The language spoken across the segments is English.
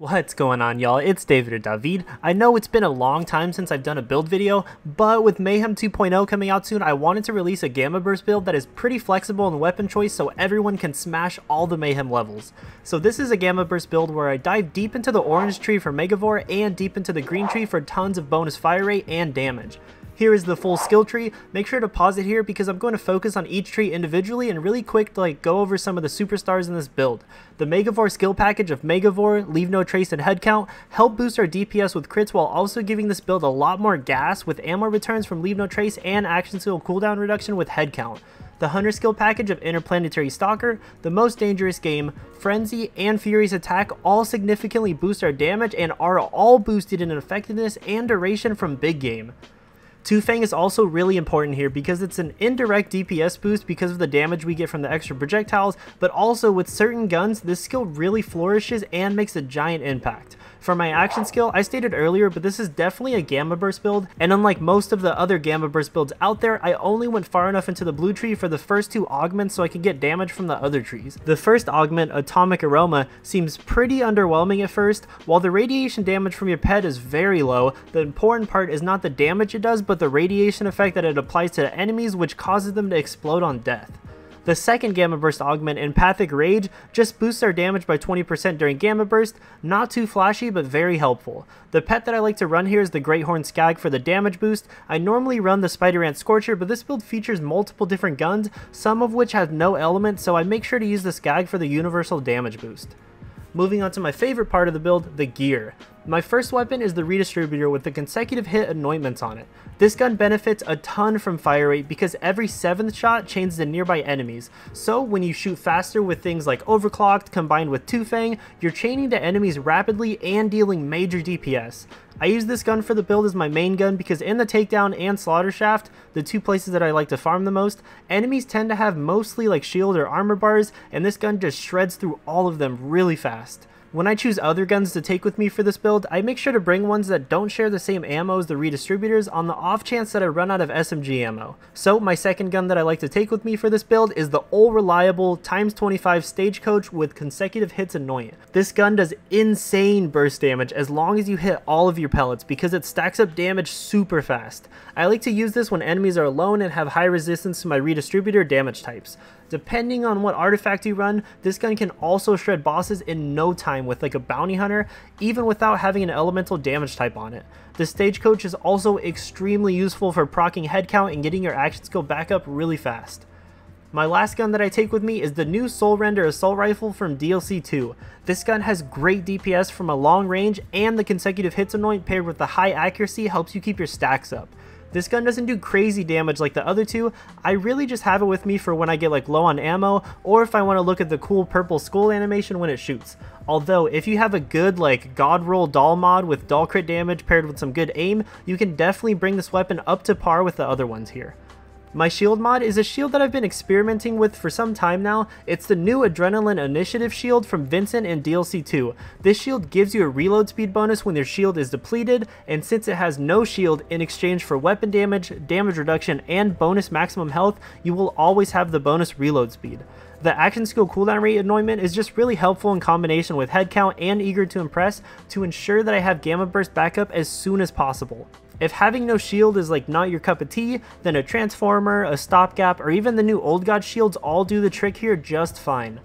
What's going on y'all, it's David or David. I know it's been a long time since I've done a build video, but with Mayhem 2.0 coming out soon, I wanted to release a Gamma Burst build that is pretty flexible in weapon choice so everyone can smash all the Mayhem levels. So this is a Gamma Burst build where I dive deep into the orange tree for Megavore and deep into the green tree for tons of bonus fire rate and damage. Here is the full skill tree. Make sure to pause it here because I'm going to focus on each tree individually and really quick to like go over some of the superstars in this build. The Megavore skill package of Megavore, Leave No Trace, and Headcount help boost our DPS with crits while also giving this build a lot more gas with ammo returns from Leave No Trace and action skill cooldown reduction with Headcount the Hunter skill package of Interplanetary Stalker, the Most Dangerous Game, Frenzy, and Furious Attack all significantly boost our damage and are all boosted in effectiveness and duration from Big Game. Two Fang is also really important here because it's an indirect DPS boost because of the damage we get from the extra projectiles, but also with certain guns, this skill really flourishes and makes a giant impact. For my action skill, I stated earlier, but this is definitely a Gamma Burst build, and unlike most of the other Gamma Burst builds out there, I only went far enough into the blue tree for the first two augments so I could get damage from the other trees. The first augment, Atomic Aroma, seems pretty underwhelming at first. While the radiation damage from your pet is very low, the important part is not the damage it does, but the radiation effect that it applies to enemies which causes them to explode on death. The second Gamma Burst augment, Empathic Rage, just boosts our damage by 20% during Gamma Burst, not too flashy but very helpful. The pet that I like to run here is the Great Horn Skag for the damage boost. I normally run the Spider Ant Scorcher, but this build features multiple different guns, some of which have no element, so I make sure to use the Skag for the universal damage boost. Moving on to my favorite part of the build, the gear. My first weapon is the redistributor with the consecutive hit anointments on it. This gun benefits a ton from fire rate because every 7th shot chains the nearby enemies, so when you shoot faster with things like overclocked combined with two fang, you're chaining the enemies rapidly and dealing major DPS. I use this gun for the build as my main gun because in the takedown and slaughter shaft, the two places that I like to farm the most, enemies tend to have mostly like shield or armor bars and this gun just shreds through all of them really fast. When I choose other guns to take with me for this build, I make sure to bring ones that don't share the same ammo as the redistributors on the off chance that I run out of SMG ammo. So my second gun that I like to take with me for this build is the all reliable times 25 stagecoach with consecutive hits anoint. This gun does insane burst damage as long as you hit all of your pellets because it stacks up damage super fast. I like to use this when enemies are alone and have high resistance to my redistributor damage types. Depending on what artifact you run, this gun can also shred bosses in no time with like a bounty hunter, even without having an elemental damage type on it. The stagecoach is also extremely useful for procking headcount and getting your action skill back up really fast. My last gun that I take with me is the new Soul Render Assault Rifle from DLC 2. This gun has great DPS from a long range and the consecutive hits anoint paired with the high accuracy helps you keep your stacks up. This gun doesn't do crazy damage like the other two, I really just have it with me for when I get like low on ammo, or if I want to look at the cool purple skull animation when it shoots. Although, if you have a good like God Roll doll mod with doll crit damage paired with some good aim, you can definitely bring this weapon up to par with the other ones here. My shield mod is a shield that I've been experimenting with for some time now. It's the new Adrenaline Initiative shield from Vincent in DLC 2. This shield gives you a reload speed bonus when your shield is depleted, and since it has no shield, in exchange for weapon damage, damage reduction, and bonus maximum health, you will always have the bonus reload speed. The action skill cooldown rate anointment is just really helpful in combination with headcount and eager to impress to ensure that I have gamma burst backup as soon as possible. If having no shield is like not your cup of tea, then a transformer, a stopgap, or even the new old god shields all do the trick here just fine.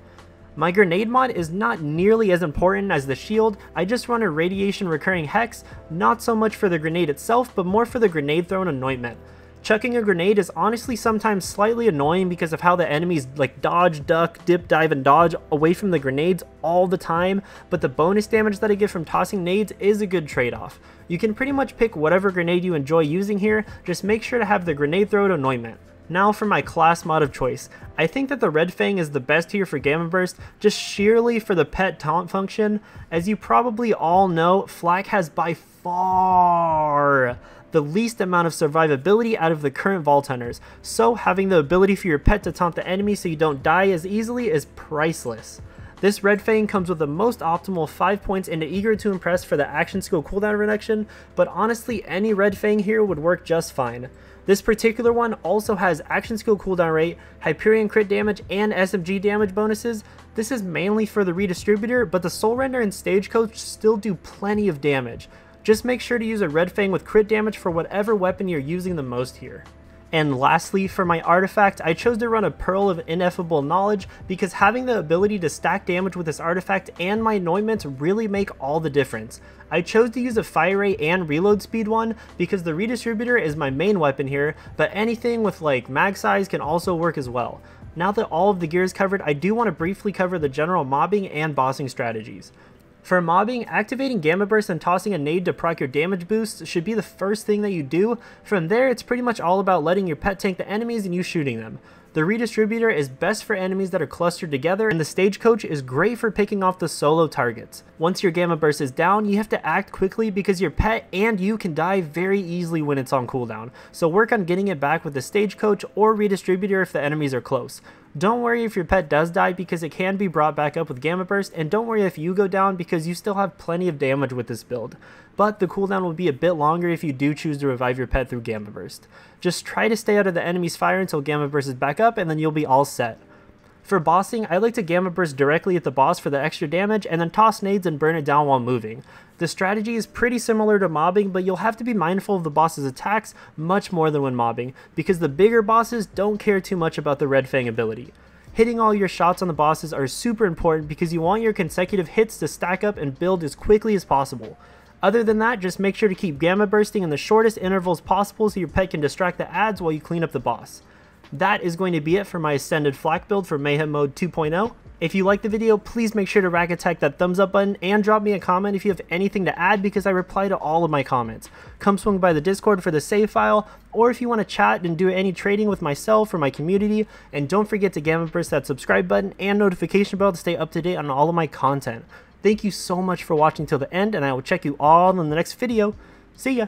My grenade mod is not nearly as important as the shield, I just run a radiation recurring hex, not so much for the grenade itself, but more for the grenade thrown anointment. Chucking a grenade is honestly sometimes slightly annoying because of how the enemies like dodge, duck, dip, dive, and dodge away from the grenades all the time, but the bonus damage that I get from tossing nades is a good trade-off. You can pretty much pick whatever grenade you enjoy using here, just make sure to have the grenade throw anointment. Now for my class mod of choice. I think that the Red Fang is the best here for Gamma Burst, just sheerly for the pet taunt function. As you probably all know, Flak has by far the least amount of survivability out of the current Vault Hunters, so having the ability for your pet to taunt the enemy so you don't die as easily is priceless. This Red Fang comes with the most optimal 5 points into Eager to Impress for the action skill cooldown reduction, but honestly any Red Fang here would work just fine. This particular one also has action skill cooldown rate, Hyperion crit damage, and SMG damage bonuses. This is mainly for the redistributor, but the Soul Render and Stagecoach still do plenty of damage. Just make sure to use a Red Fang with crit damage for whatever weapon you're using the most here. And lastly, for my artifact, I chose to run a Pearl of Ineffable Knowledge because having the ability to stack damage with this artifact and my anointments really make all the difference. I chose to use a fire rate and reload speed one because the redistributor is my main weapon here, but anything with like mag size can also work as well. Now that all of the gear is covered, I do want to briefly cover the general mobbing and bossing strategies. For mobbing, activating Gamma Burst and tossing a nade to proc your damage boost should be the first thing that you do. From there, it's pretty much all about letting your pet tank the enemies and you shooting them. The redistributor is best for enemies that are clustered together, and the stagecoach is great for picking off the solo targets. Once your gamma burst is down, you have to act quickly because your pet and you can die very easily when it's on cooldown, so work on getting it back with the stagecoach or redistributor if the enemies are close. Don't worry if your pet does die because it can be brought back up with Gamma Burst, and don't worry if you go down because you still have plenty of damage with this build. But the cooldown will be a bit longer if you do choose to revive your pet through Gamma Burst. Just try to stay out of the enemy's fire until Gamma Burst is back up and then you'll be all set. For bossing, I like to Gamma Burst directly at the boss for the extra damage and then toss nades and burn it down while moving. The strategy is pretty similar to mobbing, but you'll have to be mindful of the boss's attacks much more than when mobbing, because the bigger bosses don't care too much about the Red Fang ability. Hitting all your shots on the bosses are super important because you want your consecutive hits to stack up and build as quickly as possible. Other than that, just make sure to keep Gamma Bursting in the shortest intervals possible so your pet can distract the ads while you clean up the boss. That is going to be it for my Ascended Flak build for Mayhem Mode 2.0. If you liked the video, please make sure to Rakk Attack that thumbs up button and drop me a comment if you have anything to add because I reply to all of my comments. Come swing by the Discord for the save file, or if you want to chat and do any trading with myself or my community, and don't forget to gamma burst that subscribe button and notification bell to stay up to date on all of my content. Thank you so much for watching till the end, and I will check you all in the next video. See ya!